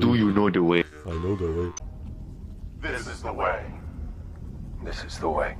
Do you know the way? I know the way. This is the way. This is the way.